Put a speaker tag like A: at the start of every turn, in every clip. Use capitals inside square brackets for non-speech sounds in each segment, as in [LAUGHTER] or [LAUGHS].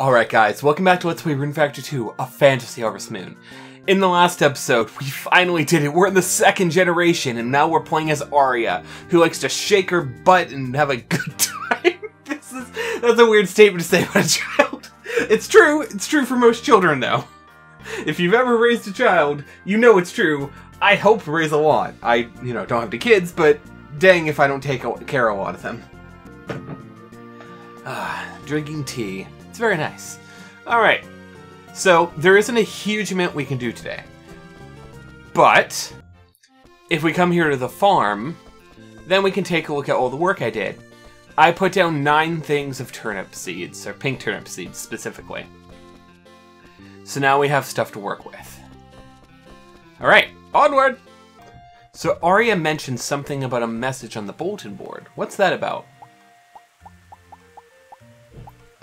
A: Alright guys, welcome back to Let's Play Rune Factory 2, A Fantasy Harvest Moon. In the last episode, we finally did it. We're in the second generation, and now we're playing as Arya, who likes to shake her butt and have a good [LAUGHS] time. this is, that's a weird statement to say about a child. It's true. It's true for most children, though. If you've ever raised a child, you know it's true. I hope to raise a lot. I, you know, don't have any kids, but dang if I don't take care of a lot of them. Ah, drinking tea. It's very nice. Alright, so there isn't a huge amount we can do today. But, if we come here to the farm, then we can take a look at all the work I did. I put down nine things of turnip seeds, or pink turnip seeds specifically. So now we have stuff to work with. Alright, onward! So Arya mentioned something about a message on the bulletin board. What's that about?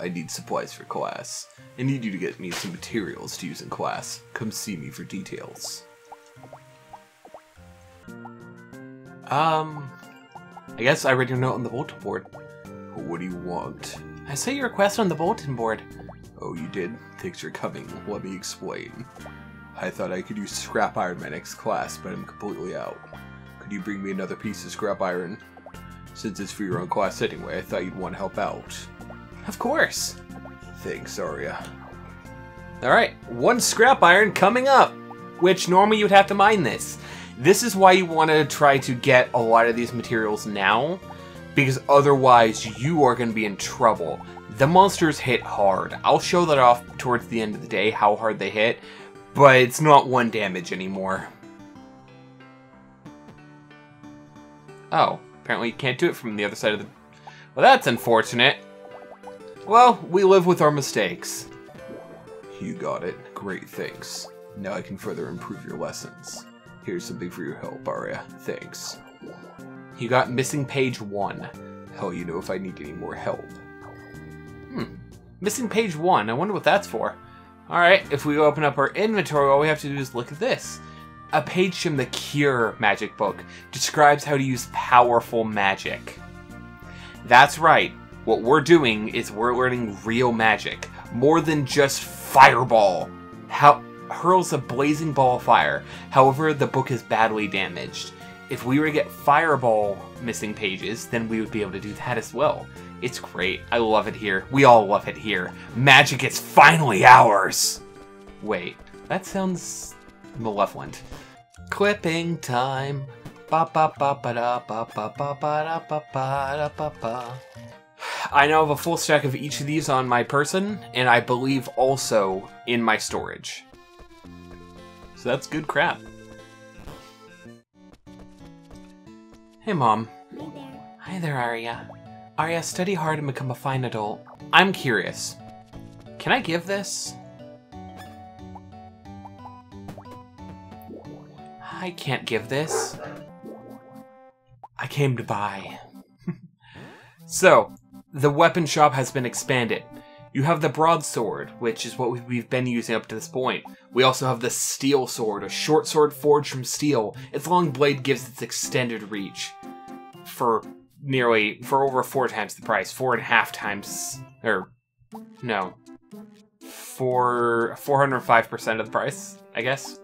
A: I need supplies for class. I need you to get me some materials to use in class. Come see me for details. Um, I guess I read your note on the bulletin board. What do you want? I saw your request on the bulletin board. Oh, you did? Thanks for coming. Let me explain. I thought I could use scrap iron my next class, but I'm completely out. Could you bring me another piece of scrap iron? Since it's for your own class anyway, I thought you'd want to help out. Of course. Thanks, Arya. Alright, one scrap iron coming up, which normally you'd have to mine this. This is why you want to try to get a lot of these materials now, because otherwise you are going to be in trouble. The monsters hit hard. I'll show that off towards the end of the day, how hard they hit, but it's not one damage anymore. Oh, apparently you can't do it from the other side of the... Well, that's unfortunate. Well, we live with our mistakes. You got it. Great, thanks. Now I can further improve your lessons. Here's something for your help, Arya. Thanks. You got missing page one. Hell, you know if I need any more help. Hmm. Missing page one. I wonder what that's for. Alright, if we open up our inventory, all we have to do is look at this. A page from the Cure magic book describes how to use powerful magic. That's right. What we're doing is we're learning real magic. More than just fireball. How hurls a blazing ball of fire. However, the book is badly damaged. If we were to get fireball missing pages, then we would be able to do that as well. It's great. I love it here. We all love it here. Magic is finally ours! Wait, that sounds malevolent. Clipping time. Ba ba ba ba da ba ba ba ba da ba ba da ba ba. I now have a full stack of each of these on my person, and I believe also in my storage. So that's good crap. Hey, Mom.
B: Hey there.
A: Hi there, Arya. Arya, study hard and become a fine adult. I'm curious. Can I give this? I can't give this. I came to buy. [LAUGHS] so, the weapon shop has been expanded. You have the broadsword, which is what we've been using up to this point. We also have the steel sword, a short sword forged from steel. Its long blade gives its extended reach for nearly for over four times the price, four and a half times, or no, for four hundred five percent of the price, I guess.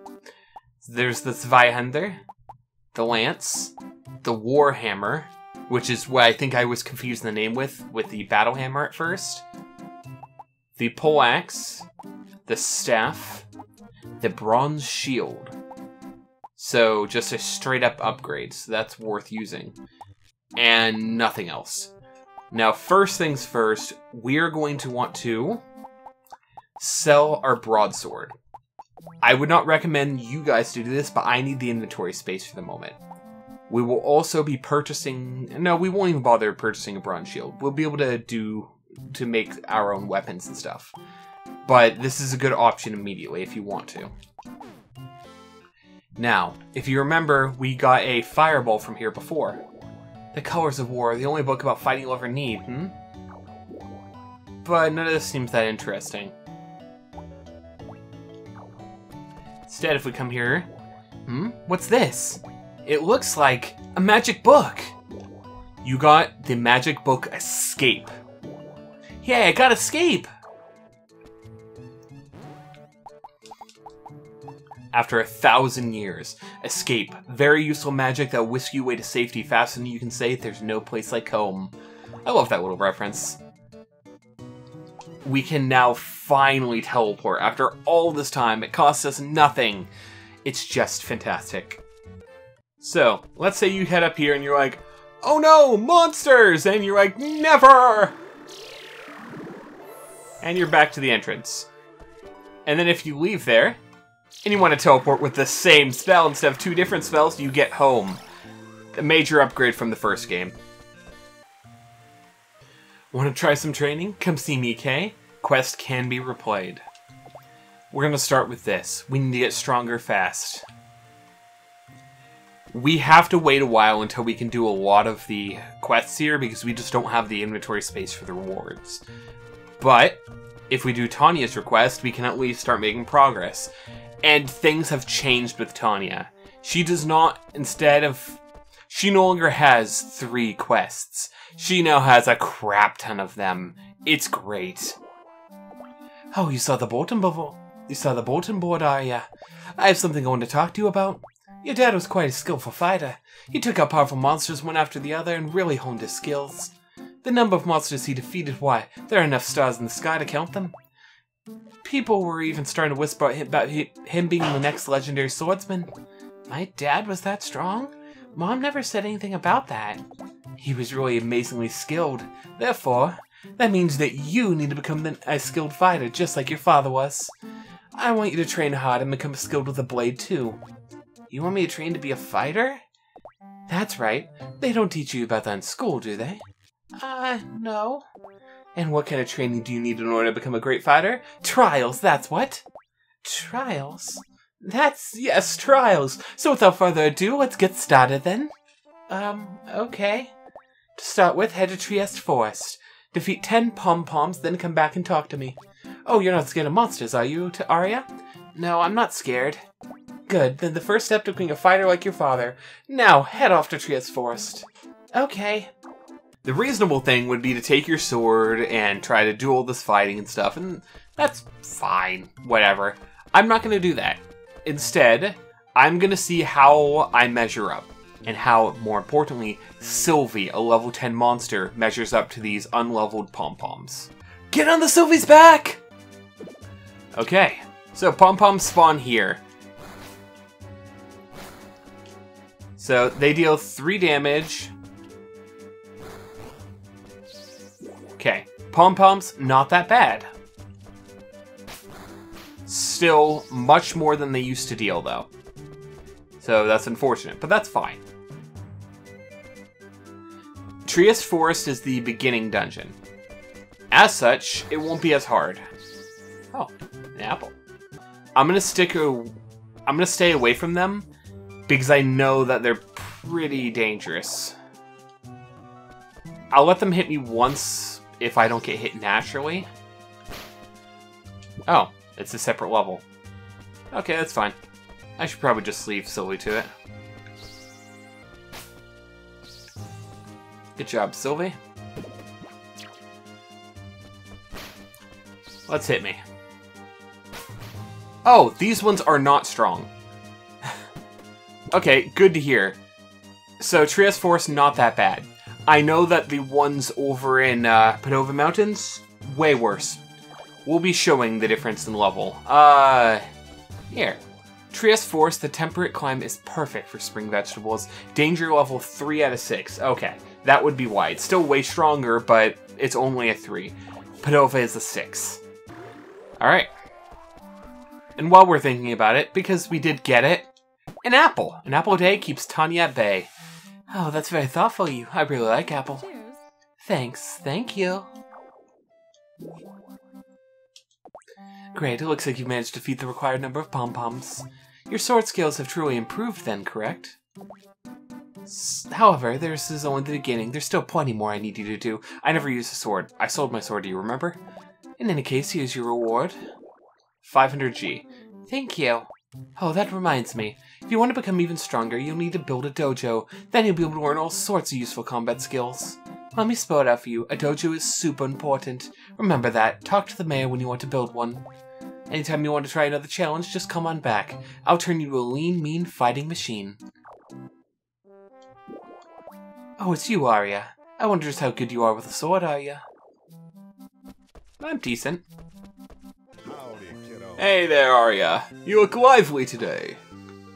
A: There's the Zweihander, the lance, the Warhammer, which is what I think I was confusing the name with, with the battle hammer at first. The poleaxe, the staff, the bronze shield. So just a straight up upgrade, so that's worth using. And nothing else. Now, first things first, we're going to want to sell our broadsword. I would not recommend you guys to do this, but I need the inventory space for the moment. We will also be purchasing. No, we won't even bother purchasing a bronze shield. We'll be able to do to make our own weapons and stuff. But this is a good option immediately if you want to. Now, if you remember, we got a fireball from here before. The Colors of War, the only book about fighting you'll ever need, hmm? But none of this seems that interesting. Instead, if we come here... Hmm? What's this? It looks like a magic book. You got the magic book Escape. Yeah, I got Escape! After a thousand years, Escape. Very useful magic that whisk you away to safety faster than you can say there's no place like home. I love that little reference. We can now finally teleport after all this time. It costs us nothing. It's just fantastic. So, let's say you head up here and you're like, oh no, monsters! And you're like, never! And you're back to the entrance. And then if you leave there, and you want to teleport with the same spell instead of two different spells, you get home. A major upgrade from the first game. Want to try some training? Come see me, Kay. Quest can be replayed. We're going to start with this. We need to get stronger fast. We have to wait a while until we can do a lot of the quests here because we just don't have the inventory space for the rewards. But if we do Tanya's request, we can at least start making progress. And things have changed with Tanya. She does not, instead of. She no longer has three quests. She now has a crap ton of them. It's great. Oh, you saw the bulletin board? You saw the bulletin board, are ya? I have something I want to talk to you about. Your dad was quite a skillful fighter. He took out powerful monsters one after the other and really honed his skills. The number of monsters he defeated, why, there are enough stars in the sky to count them. People were even starting to whisper about him being the next legendary swordsman. My dad was that strong? Mom never said anything about that. He was really amazingly skilled. Therefore, that means that you need to become a skilled fighter, just like your father was. I want you to train hard and become skilled with a blade, too. You want me to train to be a fighter? That's right. They don't teach you about that in school, do they? Uh, no. And what kind of training do you need in order to become a great fighter? Trials, that's what. Trials? That's, yes, trials. So without further ado, let's get started then. Um, okay. To start with, head to Trieste Forest. Defeat 10 pom-poms, then come back and talk to me. Oh, you're not scared of monsters, are you, to Aria? No, I'm not scared. Good, then the first step to being a fighter like your father. Now, head off to Trieste Forest. Okay. The reasonable thing would be to take your sword and try to do all this fighting and stuff, and that's fine, whatever. I'm not to do that. Instead, I'm to see how I measure up, and how, more importantly, Sylvie, a level 10 monster, measures up to these unleveled pom-poms. Get on the Sylvie's back! Okay, so pom-poms spawn here. So they deal 3 damage, Okay, pom-poms, not that bad. Still much more than they used to deal, though. So that's unfortunate, but that's fine. Trieste Forest is the beginning dungeon. As such, it won't be as hard. Oh, an apple. I'm gonna stick a... I'm gonna stay away from them because I know that they're pretty dangerous. I'll let them hit me once if I don't get hit naturally. Oh, it's a separate level. Okay, that's fine. I should probably just leave Sylvie to it. Good job, Sylvie. Let's hit me. Oh, these ones are not strong. Okay, good to hear. So Trieste Forest, not that bad. I know that the ones over in uh, Padova Mountains, way worse. We'll be showing the difference in level. Uh, here. Trieste Forest, the temperate climate is perfect for spring vegetables. Danger level 3 out of 6. Okay, that would be why. It's still way stronger, but it's only a 3. Padova is a 6. Alright. And while we're thinking about it, because we did get it, an apple. An apple a day keeps Tanya at bay. Oh, that's very thoughtful of you. I really like apple. Cheers. Thanks. Thank you. Great, it looks like you've managed to feed the required number of pom-poms. Your sword skills have truly improved then, correct? S however, this is only the beginning. There's still plenty more I need you to do. I never used a sword. I sold my sword, do you remember? In any case, here's your reward. 500G. Thank you. Oh, that reminds me. If you want to become even stronger, you'll need to build a dojo. Then you'll be able to learn all sorts of useful combat skills. Let me spell it out for you. A dojo is super important. Remember that. Talk to the mayor when you want to build one. Anytime you want to try another challenge, just come on back. I'll turn you to a lean, mean fighting machine. Oh, it's you, Arya. I wonder just how good you are with a sword, Arya. I'm decent. Hey there, Arya. You look lively today.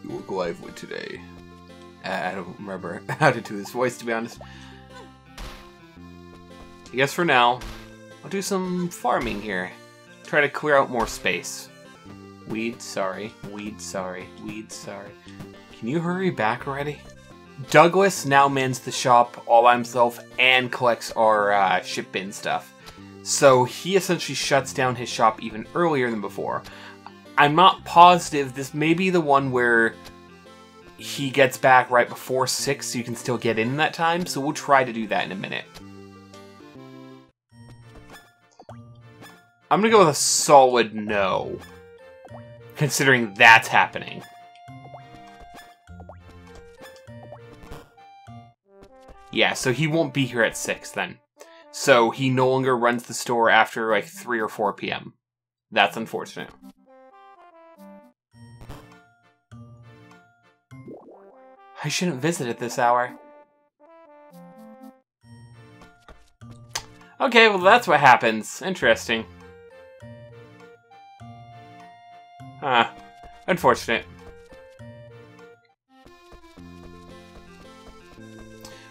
A: You look lively today. I don't remember [LAUGHS] how to do his voice, to be honest. I guess for now, I'll do some farming here. Try to clear out more space. Weed, sorry. Weed, sorry. Weed, sorry. Can you hurry back already? Douglas now mans the shop all by himself and collects our uh, ship bin stuff. So he essentially shuts down his shop even earlier than before. I'm not positive. This may be the one where he gets back right before 6 so you can still get in that time. So we'll try to do that in a minute. I'm to go with a solid no. Considering that's happening. Yeah, so he won't be here at 6 then. So he no longer runs the store after like 3 or 4 p.m. That's unfortunate. I shouldn't visit at this hour. Okay, well that's what happens. Interesting. Huh. Unfortunate.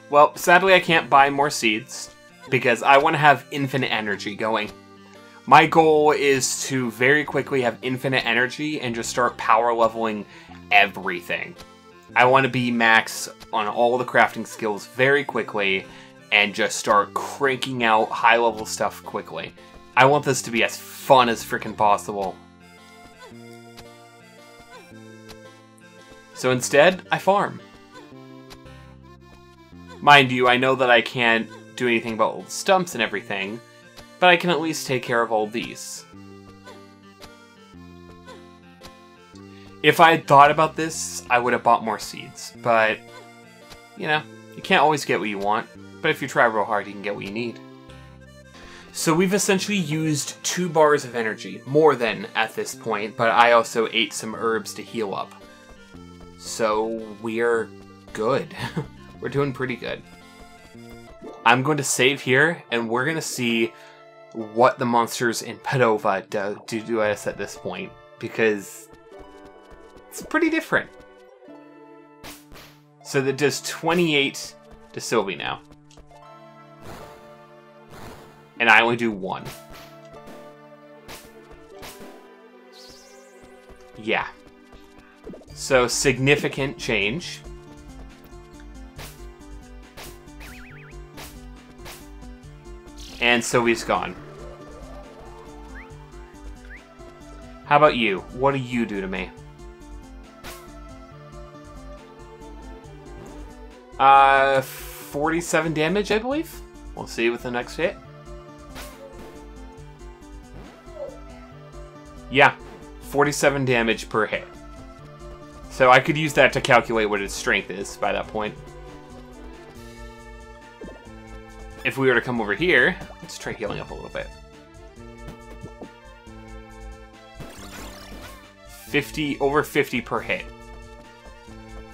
A: Well, sadly I can't buy more seeds because I want to have infinite energy going. My goal is to very quickly have infinite energy and just start power leveling everything. I want to be max on all the crafting skills very quickly and just start cranking out high level stuff quickly. I want this to be as fun as freaking possible. So instead, I farm. Mind you, I know that I can't do anything about all the stumps and everything, but I can at least take care of all these. If I had thought about this, I would have bought more seeds, but, you know, you can't always get what you want, but if you try real hard, you can get what you need. So we've essentially used two bars of energy, more than at this point, but I also ate some herbs to heal up. So we're good. [LAUGHS] we're doing pretty good. I'm going to save here, and we're going to see what the monsters in Padova do, do to us at this point, because it's pretty different. So that does 28 to Sylvie now. And I only do one. Yeah. So significant change. And so he's gone. How about you? What do you do to me? Uh, 47 damage, I believe. We'll see with the next hit. Yeah, 47 damage per hit. So I could use that to calculate what its strength is by that point. If we were to come over here, let's try healing up a little bit. 50, over 50 per hit.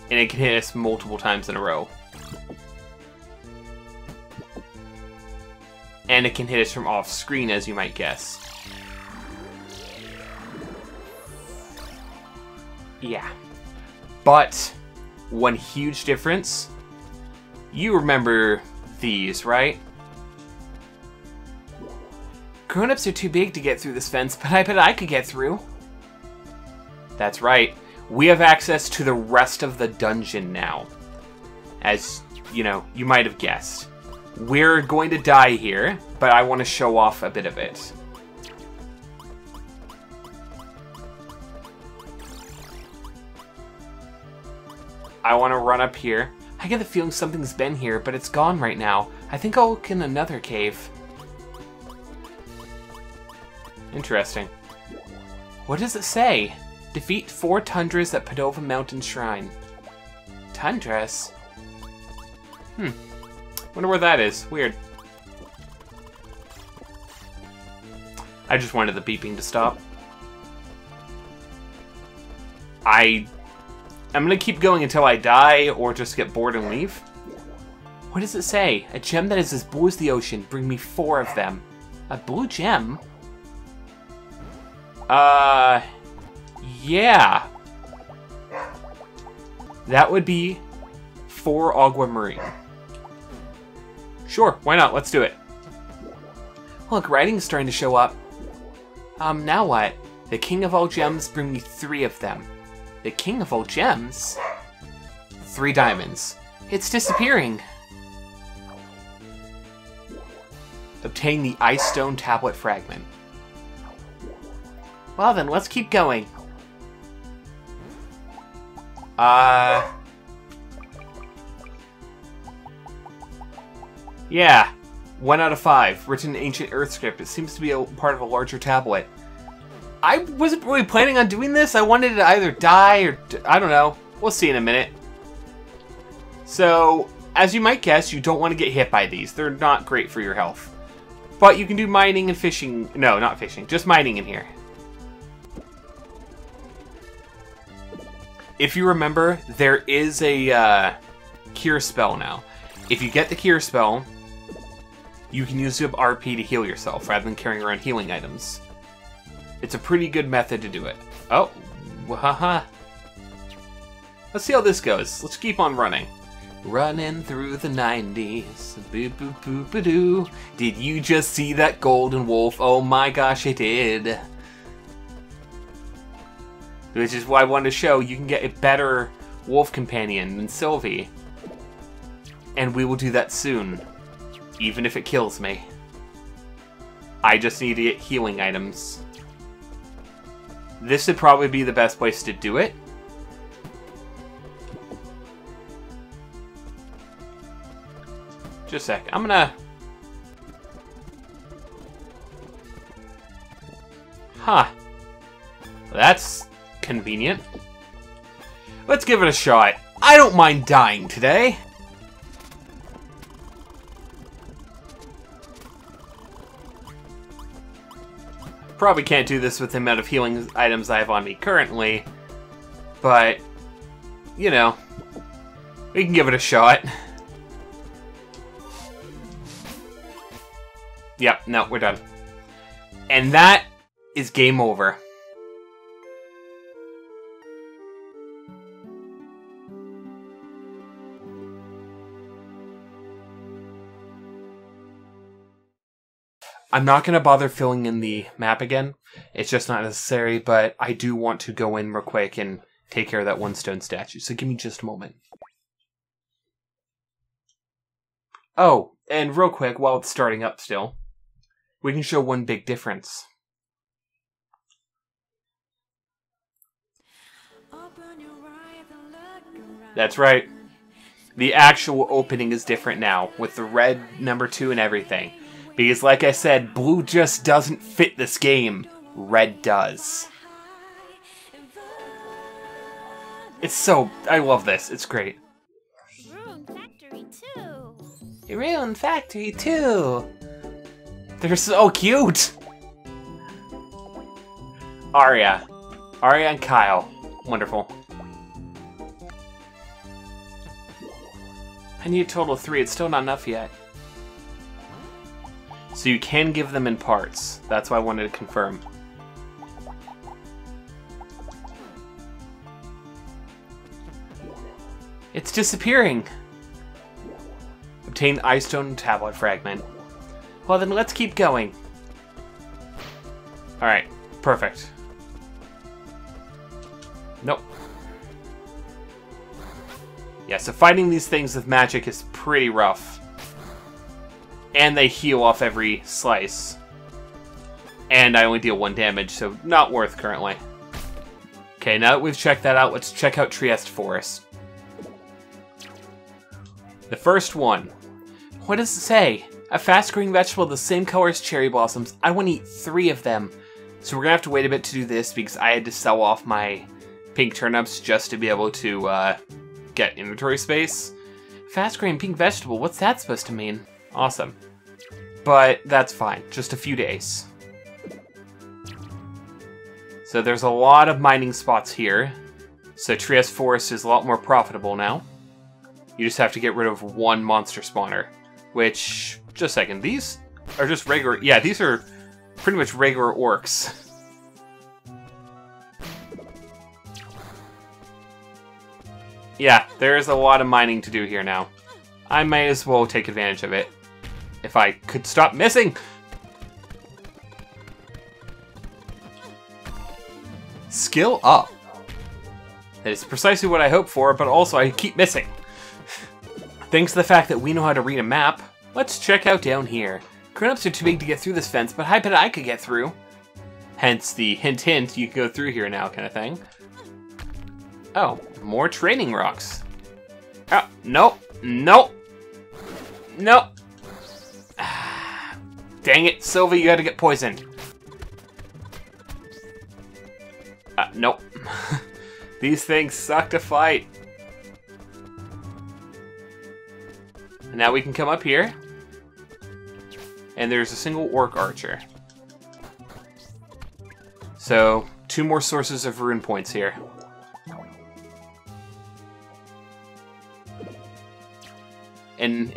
A: And it can hit us multiple times in a row. And it can hit us from off screen, as you might guess. Yeah. But, one huge difference. You remember these, right? Grown-ups are too big to get through this fence, but I bet I could get through. That's right. We have access to the rest of the dungeon now. As, you know, you might have guessed. We're going to die here, but I want to show off a bit of it. I want to run up here. I get the feeling something's been here, but it's gone right now. I think I'll look in another cave. Interesting. What does it say? Defeat four tundras at Padova Mountain Shrine. Tundras? Hmm. Wonder where that is. Weird. I just wanted the beeping to stop. I... I'm gonna keep going until I die or just get bored and leave. What does it say? A gem that is as blue as the ocean. Bring me four of them. A blue gem? Uh... Yeah. That would be four Agua Marine. Sure, why not? Let's do it. Look, writing's starting to show up. Um, now what? The King of All Gems, bring me three of them. The King of All Gems? Three diamonds. It's disappearing. Obtain the Ice Stone Tablet Fragment. Well then, let's keep going. Uh... Yeah. One out of five. Written in ancient Earth script. It seems to be a part of a larger tablet. I wasn't really planning on doing this. I wanted to either die or... I don't know. We'll see in a minute. So, as you might guess, you don't want to get hit by these. They're not great for your health. But you can do mining and fishing. No, not fishing. Just mining in here. If you remember, there is a uh, cure spell now. If you get the cure spell, you can use your RP to heal yourself rather than carrying around healing items. It's a pretty good method to do it. Oh, haha. Let's see how this goes. Let's keep on running. Running through the 90s. Boo boo boo boo doo. Did you just see that golden wolf? Oh my gosh, it did. Which is why I wanted to show you can get a better wolf companion than Sylvie. And we will do that soon. Even if it kills me. I just need to get healing items. This would probably be the best place to do it. Just a sec. I'm gonna... Huh. That's convenient. Let's give it a shot. I don't mind dying today. Probably can't do this with the amount of healing items I have on me currently, but, you know, we can give it a shot. Yep, no, we're done. And that is game over. I'm not going to bother filling in the map again. It's just not necessary, but I do want to go in real quick and take care of that one stone statue. So give me just a moment. Oh, and real quick, while it's starting up still, we can show one big difference. That's right. The actual opening is different now, with the red number two and everything. Because, like I said, blue just doesn't fit this game. Red does. It's so... I love this. It's great.
C: Rune Factory 2.
A: Rune Factory 2. They're so cute. Arya. Arya and Kyle. Wonderful. I need a total of three. It's still not enough yet. So you can give them in parts. That's why I wanted to confirm. It's disappearing! Obtain Ice Stone Tablet Fragment. Well then, let's keep going. Alright, perfect. Nope. Yeah, so fighting these things with magic is pretty rough. And they heal off every slice. And I only deal one damage, so not worth currently. Okay, now that we've checked that out, let's check out Trieste Forest. The first one. What does it say? A fast-growing vegetable the same color as cherry blossoms. I want to eat three of them. So we're going to have to wait a bit to do this because I had to sell off my pink turnips just to be able to uh, get inventory space. Fast-growing pink vegetable, what's that supposed to mean? Awesome. But that's fine, just a few days. So there's a lot of mining spots here. So Trieste Forest is a lot more profitable now. You just have to get rid of one monster spawner. Which, just a second, these are just regular... Yeah, these are pretty much regular orcs. Yeah, there's a lot of mining to do here now. I may as well take advantage of it. If I could stop missing! Skill up. That is precisely what I hoped for, but also I keep missing. Thanks to the fact that we know how to read a map, let's check out down here. Grown-ups are too big to get through this fence, but I bet I could get through. Hence the hint hint, you can go through here now kind of thing. Oh, more training rocks. Oh, nope, nope, nope. Dang it, Sylvie, you gotta get poisoned. Uh, nope. [LAUGHS] These things suck to fight. And now we can come up here. And there's a single orc archer. So, two more sources of rune points here.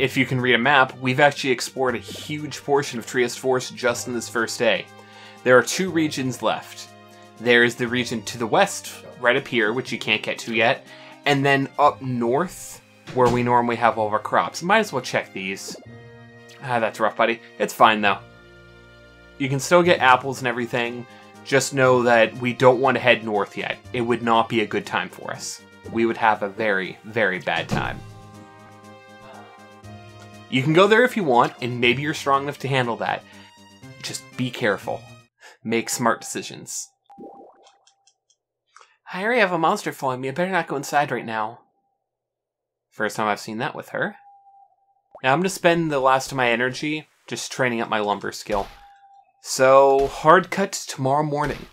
A: If you can read a map, we've actually explored a huge portion of Trieste Forest just in this first day. There are two regions left. There's the region to the west, right up here, which you can't get to yet, and then up north, where we normally have all of our crops. Might as well check these. Ah, that's rough, buddy. It's fine, though. You can still get apples and everything. Just know that we don't want to head north yet. It would not be a good time for us. We would have a very, very bad time. You can go there if you want, and maybe you're strong enough to handle that. Just be careful. Make smart decisions. I already have a monster following me. I better not go inside right now. First time I've seen that with her. Now I'm going to spend the last of my energy just training up my lumber skill. So, hard cut tomorrow morning.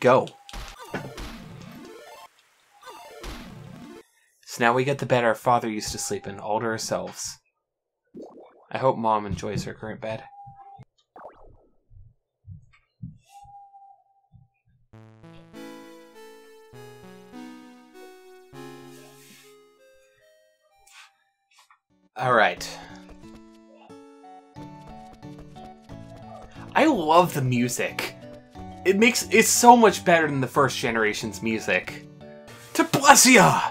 A: Go. So now we get the bed our father used to sleep in, all to ourselves. I hope mom enjoys her current bed. Alright. I love the music. It makes it's so much better than the first generation's music. To bless ya!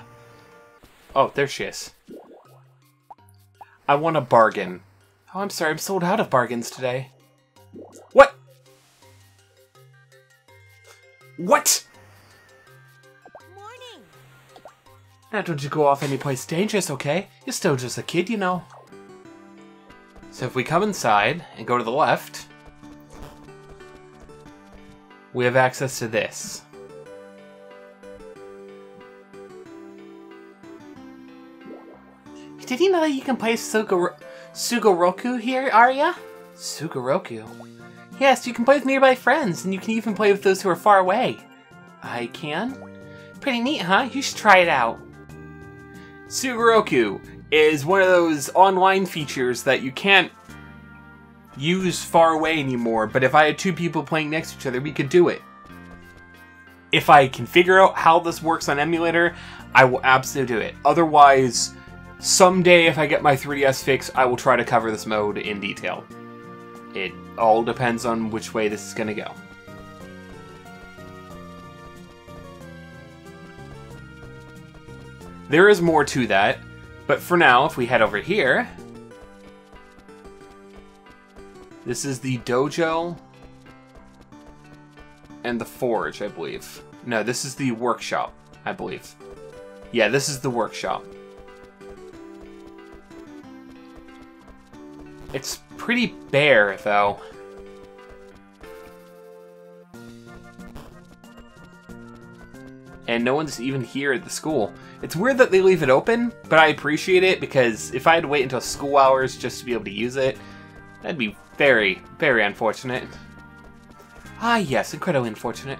A: Oh, there she is. I want a bargain. Oh, I'm sorry, I'm sold out of bargains today. What? What?
C: Morning.
A: Now don't you go off anyplace dangerous, okay? You're still just a kid, you know. So if we come inside and go to the left, we have access to this. Did you know that you can play Sugoro Sugoroku here, Arya? Sugoroku? Yes, you can play with nearby friends, and you can even play with those who are far away. I can? Pretty neat, huh? You should try it out. Sugoroku is one of those online features that you can't use far away anymore, but if I had two people playing next to each other, we could do it. If I can figure out how this works on emulator, I will absolutely do it. Otherwise, someday if I get my 3DS fix, I will try to cover this mode in detail. It all depends on which way this is going to go. There is more to that, but for now, if we head over here, this is the dojo and the forge, I believe. No, this is the workshop, I believe. Yeah, this is the workshop. It's pretty bare, though. And no one's even here at the school. It's weird that they leave it open, but I appreciate it because if I had to wait until school hours just to be able to use it, that'd be very, very unfortunate. Ah, yes, incredibly unfortunate.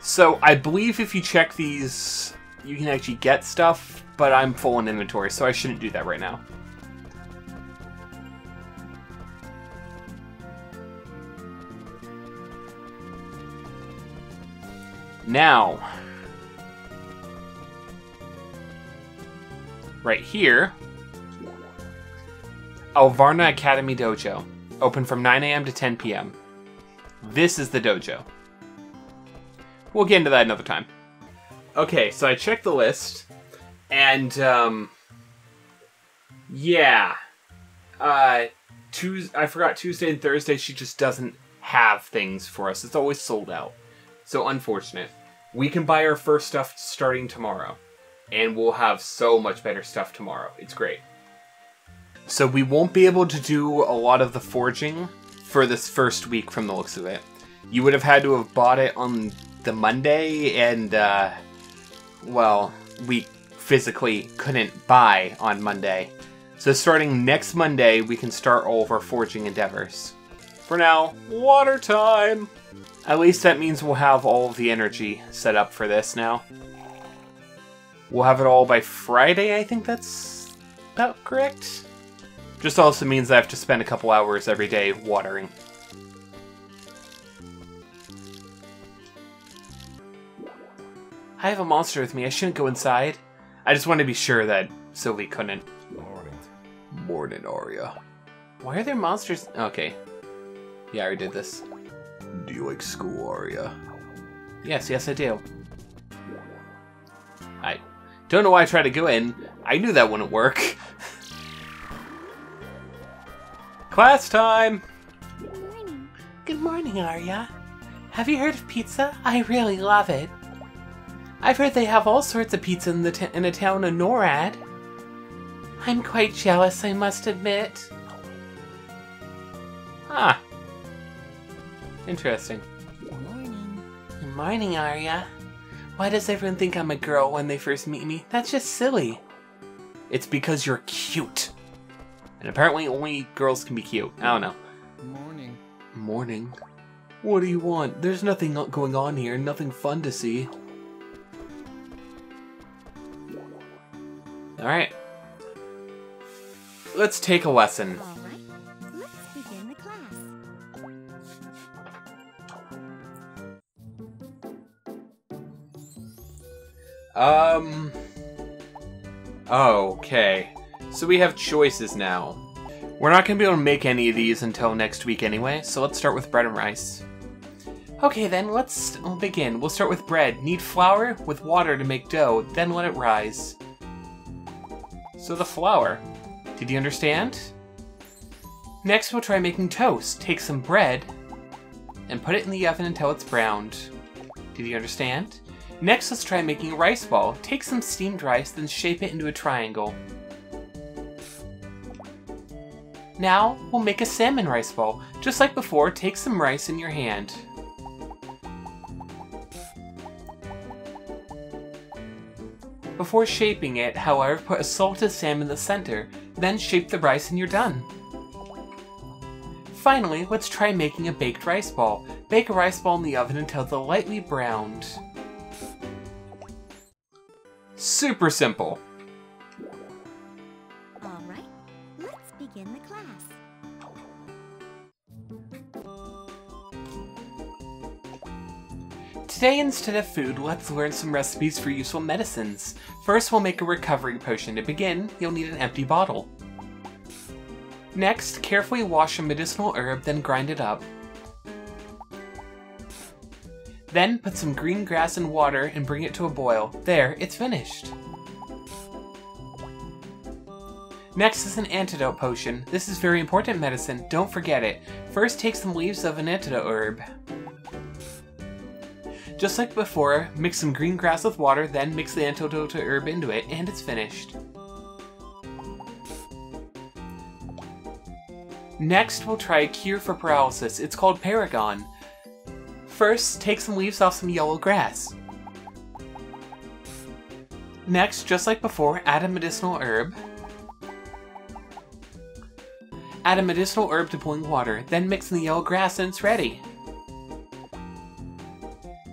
A: So, I believe if you check these, you can actually get stuff, but I'm full in inventory, so I shouldn't do that right now. Now, right here. Alvarna Academy Dojo, open from 9 a.m. to 10 p.m. This is the dojo. We'll get into that another time. Okay, so I checked the list, and um, yeah, uh, Tuesday, I forgot Tuesday and Thursday. She just doesn't have things for us. It's always sold out. So unfortunate. We can buy our first stuff starting tomorrow, and we'll have so much better stuff tomorrow. It's great. So we won't be able to do a lot of the forging for this first week from the looks of it. You would have had to have bought it on the Monday, and, uh, well, we physically couldn't buy on Monday. So starting next Monday, we can start all of our forging endeavors. For now, water time! At least that means we'll have all of the energy set up for this now. We'll have it all by Friday, I think that's about correct. Just also means I have to spend a couple hours every day watering. I have a monster with me. I shouldn't go inside. I just want to be sure that Sylvie couldn't.
B: Morning.
A: Morning, Aria. Why are there monsters? Okay. Yeah, I already did this. Do you like school, Aria? Yes, yes, I do. I don't know why I tried to go in. I knew that wouldn't work. [LAUGHS] Class time!
C: Good Morning.
D: Good morning, Arya. Have you heard of pizza? I really love it. I've heard they have all sorts of pizza in the t- in a town of NORAD. I'm quite jealous, I must admit.
A: Ah. Interesting.
C: Morning.
D: Morning, Arya. Why does everyone think I'm a girl when they first meet me? That's just silly.
A: It's because you're cute. And apparently only girls can be cute. I don't know.
E: Morning.
A: Morning. What do you want? There's nothing going on here, nothing fun to see. Alright. Let's take a lesson. Um. Okay. So we have choices now. We're not going to be able to make any of these until next week anyway, so let's start with bread and rice.
D: Okay, then let's begin. We'll start with bread. Need flour with water to make dough, then let it rise.
A: So the flour. Did you understand?
D: Next, we'll try making toast. Take some bread and put it in the oven until it's browned. Did you understand? Next, let's try making a rice ball. Take some steamed rice, then shape it into a triangle. Now, we'll make a salmon rice ball. Just like before, take some rice in your hand. Before shaping it, however, put a salted salmon in the center, then shape the rice and you're done. Finally, let's try making a baked rice ball. Bake a rice ball in the oven until they're lightly browned.
A: Super simple.
C: All right. Let's begin the class.
D: Today, instead of food, let's learn some recipes for useful medicines. First, we'll make a recovery potion. To begin, you'll need an empty bottle. Next, carefully wash a medicinal herb, then grind it up. Then, put some green grass and water and bring it to a boil. There, it's finished. Next is an antidote potion. This is very important medicine, don't forget it. First, take some leaves of an antidote herb. Just like before, mix some green grass with water, then mix the antidote herb into it, and it's finished. Next, we'll try a cure for paralysis. It's called Para-Gone. First, take some leaves off some yellow grass. Next, just like before, add a medicinal herb. Add a medicinal herb to boiling water, then mix in the yellow grass and it's ready.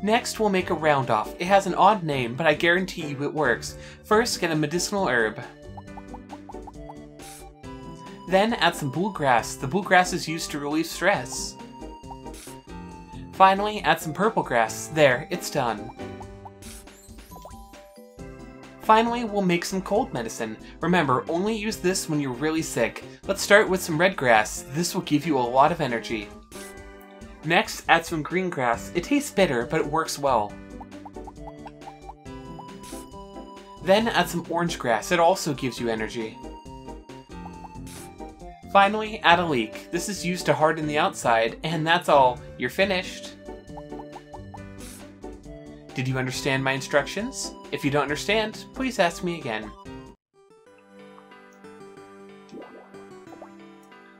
D: Next, we'll make a round off. It has an odd name, but I guarantee you it works. First, get a medicinal herb. Then add some bluegrass. The bluegrass is used to relieve stress. Finally, add some purple grass. There, it's done. Finally, we'll make some cold medicine. Remember, only use this when you're really sick. Let's start with some red grass. This will give you a lot of energy. Next, add some green grass. It tastes bitter, but it works well. Then add some orange grass. It also gives you energy. Finally, add a leek. This is used to harden the outside, and that's all. You're finished. Did you understand my instructions? If you don't understand, please ask me again.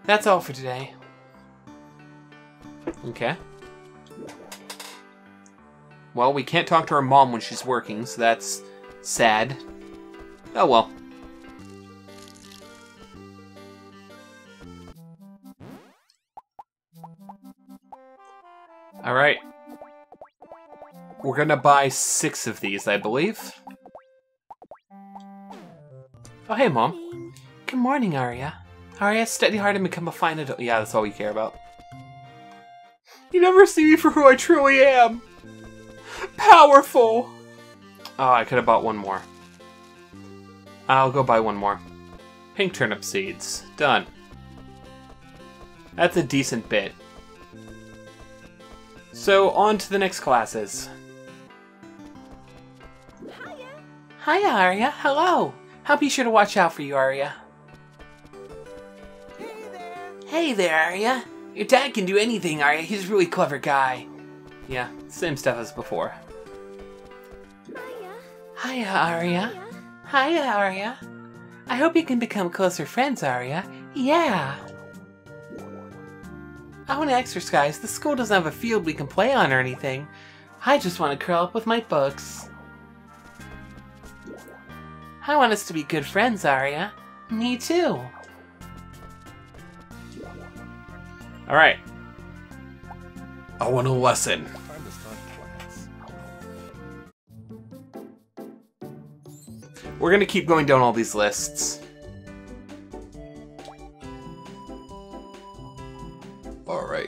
D: That's all for today. Okay. Well, we can't talk to our mom when she's working, so that's sad. Oh well. Alright. We're gonna buy six of these, I believe. Oh, hey, Mom. Good morning, Arya. Arya, study hard and become a fine adult. Yeah, that's all we care about. You never see me for who I truly am. Powerful. Oh, I could have bought one more. I'll go buy one more. Pink turnip seeds. Done. That's a decent bit. So, on to the next classes. Hiya, Arya. Hello. I'll be sure to watch out for you, Arya. Hey there, Arya. Your dad can do anything, Arya. He's a really clever guy. Yeah, same stuff as before.
C: Hiya.
D: Hiya, Arya. Hiya, Arya. I hope you can become closer friends, Arya. Yeah. I want to exercise. The school doesn't have a field we can play on or anything. I just want to curl up with my books. I want us to be good friends, Arya. Me too. Alright. I want a lesson.
B: To.
D: We're gonna keep going down all these lists.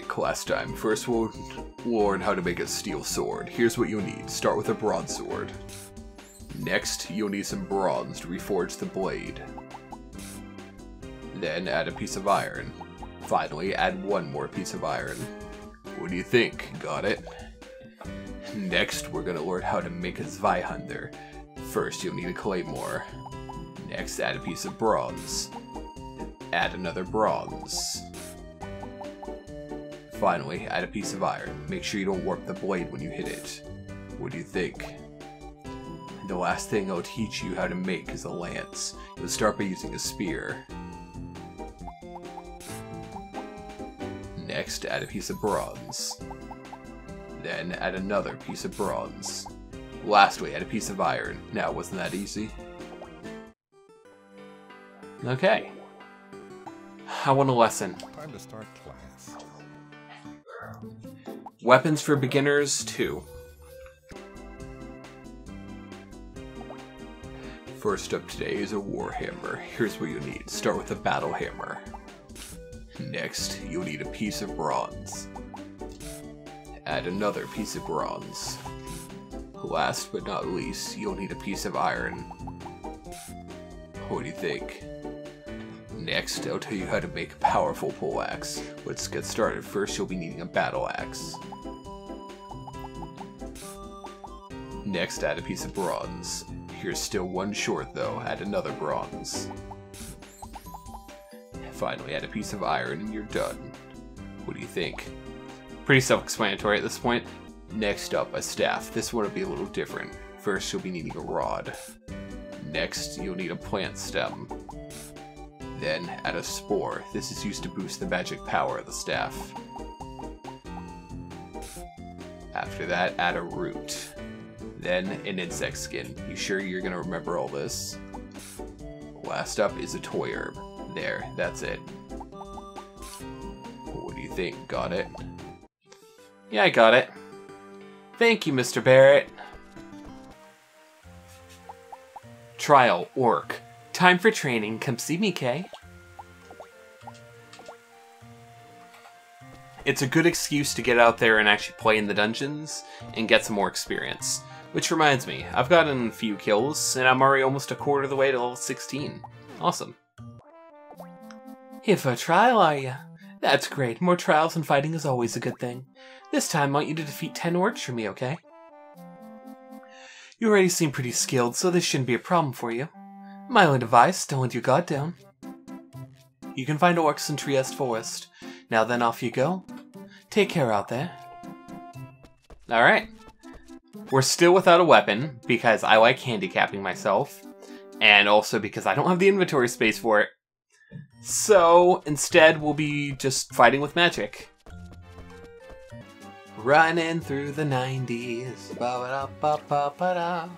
A: Class time. First we'll learn how to make a steel sword. Here's what you'll need. Start with a broadsword. Next, you'll need some bronze to reforge the blade. Then add a piece of iron. Finally, add one more piece of iron. What do you think? Got it? Next, we're gonna learn how to make a Zweihander. First, you'll need a claymore. Next, add a piece of bronze. Add another bronze. Finally, add a piece of iron. Make sure you don't warp the blade when you hit it. What do you think? The last thing I'll teach you how to make is a lance. You'll start by using a spear. Next, add a piece of bronze. Then add another piece of bronze. Lastly, add a piece of iron. Now, wasn't that easy? Okay. I want a lesson.
B: Time to start class.
D: Weapons for Beginners 2.
A: First up today is a warhammer. Here's what you need. Start with a battle hammer. Next, you'll need a piece of bronze. Add another piece of bronze. Last but not least, you'll need a piece of iron. What do you think? Next, I'll tell you how to make a powerful pole axe. Let's get started. First, you'll be needing a battle axe. Next, add a piece of bronze. Here's still one short though, add another bronze. Finally, add a piece of iron and you're done. What do you think?
D: Pretty self explanatory at this point.
A: Next up, a staff. This one will be a little different. First, you'll be needing a rod. Next, you'll need a plant stem. Then, add a spore. This is used to boost the magic power of the staff. After that, add a root. Then, an insect skin. You sure you're gonna remember all this? Last up is a toy herb. There, that's it. What do you think? Got it?
D: Yeah, I got it. Thank you, Mr. Barrett. Trial, Orc. Time for training. Come see me, Kay. It's a good excuse to get out there and actually play in the dungeons and get some more experience.
A: Which reminds me, I've gotten a few kills, and I'm already almost a quarter of the way to level 16. Awesome.
D: Here for a trial, are you? That's great. More trials and fighting is always a good thing. This time, I want you to defeat 10 orcs for me, okay? You already seem pretty skilled, so this shouldn't be a problem for you. My only device, don't your guard down. You can find orcs in Trieste Forest. Now then, off you go. Take care out there.
A: Alright. We're still without a weapon, because I like handicapping myself, and also because I don't have the inventory space for it. So, instead, we'll be just fighting with magic. Running through the 90s. Ba-ba-da-ba-ba-ba-da.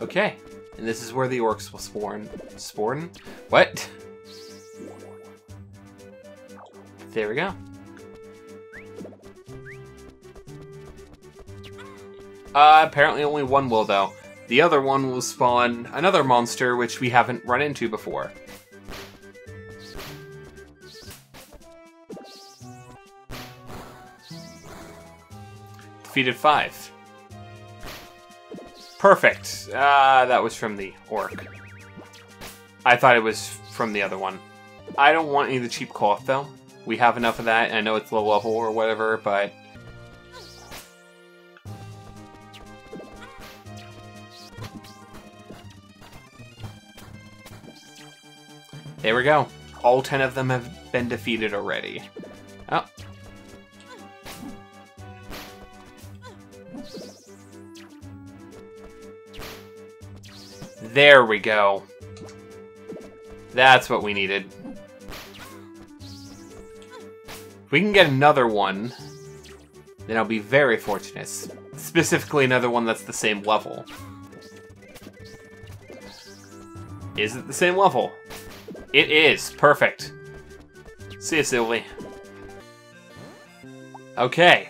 A: Okay, and this is where the orcs will spawn. Spawn? What? There we go. Uh, apparently only one will, though. The other one will spawn another monster which we haven't run into before. Defeated five. Perfect. Ah, that was from the orc. I thought it was from the other one. I don't want any of the cheap cloth, though. We have enough of that. I know it's low level or whatever, but... There we go. All ten of them have been defeated already. There we go. That's what we needed. If we can get another one, then I'll be very fortunate. Specifically, another one that's the same level. Is it the same level? It is. Perfect. See you, Sylvie. Okay.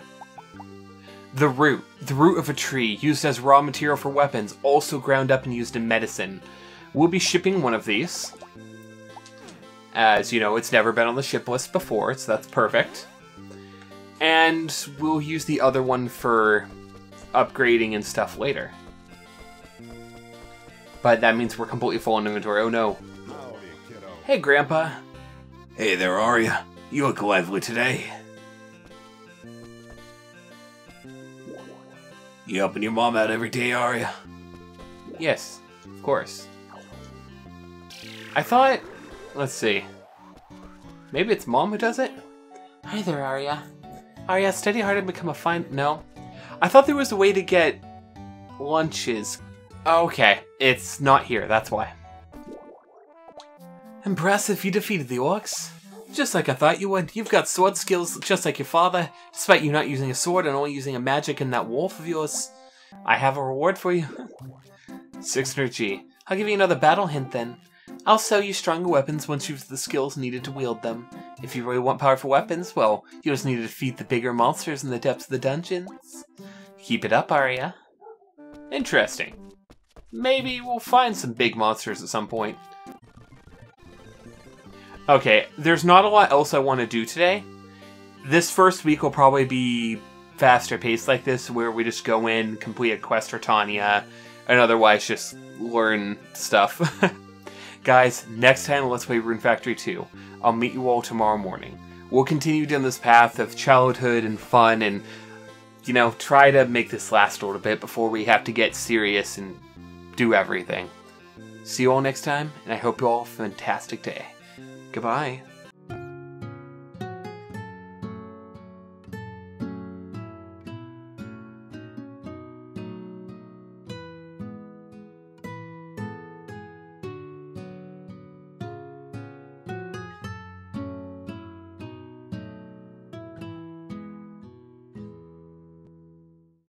A: The root. The root of a tree, used as raw material for weapons, also ground up and used in medicine. We'll be shipping one of these. As you know, it's never been on the ship list before, so that's perfect. And we'll use the other one for upgrading and stuff later. But that means we're completely full on inventory. Oh no.
B: Howdy.
A: Hey, Grandpa.
E: Hey there, Arya. You look lively today. You helping your mom out every day, Arya?
A: Yes, of course. I thought. Let's see. Maybe it's mom who does it? Hi there, Arya. Arya, steady hearted become a fine. No. I thought there was a way to get lunches. Okay, it's not here, that's why. Impressive, you defeated the orcs. Just like I thought you would. You've got sword skills just like your father, despite you not using a sword and only using a magic in that wolf of yours. I have a reward for you. 600G. I'll give you another battle hint then. I'll sell you stronger weapons once you've the skills needed to wield them. If you really want powerful weapons, well, you just need to defeat the bigger monsters in the depths of the dungeons. Keep it up, Arya. Interesting. Maybe we'll find some big monsters at some point. Okay, there's not a lot else I want to do today. This first week will probably be faster paced like this, where we just go in, complete a quest for Tanya, and otherwise just learn stuff. [LAUGHS] Guys, next time let's play Rune Factory 2. I'll meet you all tomorrow morning. We'll continue down this path of childhood and fun and, you know, try to make this last a little bit before we have to get serious and do everything. See you all next time, and I hope you all a fantastic day. Goodbye.